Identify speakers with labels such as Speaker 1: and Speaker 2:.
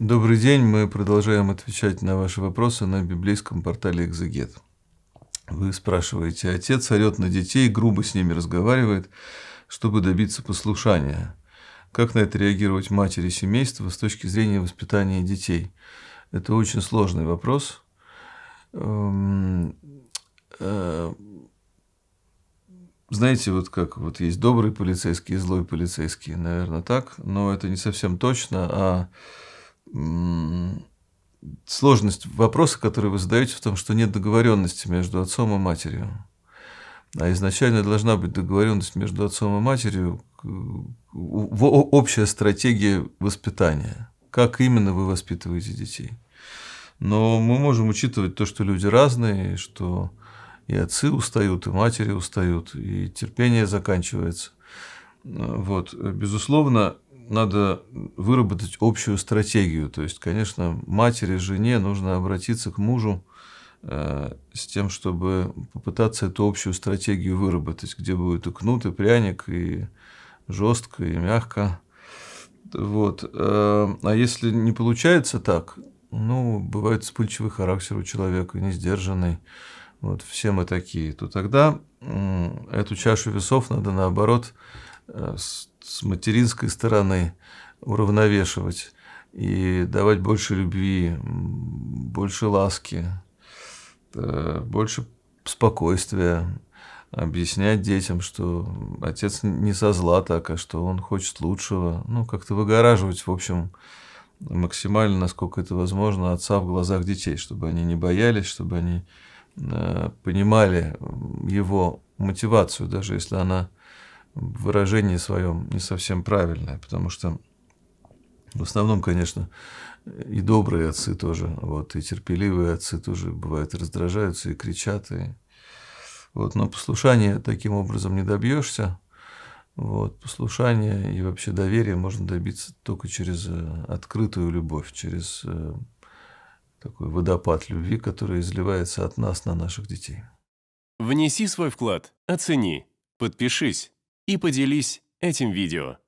Speaker 1: Добрый день. Мы продолжаем отвечать на ваши вопросы на библейском портале «Экзегет». Вы спрашиваете, отец орет на детей, грубо с ними разговаривает, чтобы добиться послушания. Как на это реагировать матери семейства с точки зрения воспитания детей? Это очень сложный вопрос. Эм, э, знаете, вот как вот есть добрый полицейский и злой полицейский, наверное, так, но это не совсем точно, а сложность вопроса, который вы задаете, в том, что нет договоренности между отцом и матерью. А изначально должна быть договоренность между отцом и матерью, общая стратегия воспитания. Как именно вы воспитываете детей. Но мы можем учитывать то, что люди разные, что и отцы устают, и матери устают, и терпение заканчивается. Вот. Безусловно, надо выработать общую стратегию. То есть, конечно, матери, жене нужно обратиться к мужу э, с тем, чтобы попытаться эту общую стратегию выработать, где будет и кнут, и пряник, и жестко, и мягко. Вот. Э, а если не получается так, ну, бывает вспыльчивый характер у человека, не сдержанный, вот все мы такие, то тогда эту чашу весов надо наоборот э, с материнской стороны уравновешивать и давать больше любви, больше ласки, э, больше спокойствия, объяснять детям, что отец не со зла так, а что он хочет лучшего, ну, как-то выгораживать, в общем, максимально, насколько это возможно, отца в глазах детей, чтобы они не боялись, чтобы они э, понимали его мотивацию, даже если она выражении своем не совсем правильное, потому что в основном, конечно, и добрые отцы тоже, вот, и терпеливые отцы тоже бывают раздражаются и кричат, и вот, но послушания таким образом не добьешься. Вот, послушание и вообще доверие можно добиться только через э, открытую любовь, через э, такой водопад любви, который изливается от нас на наших детей.
Speaker 2: Внеси свой вклад, оцени, подпишись и поделись этим видео.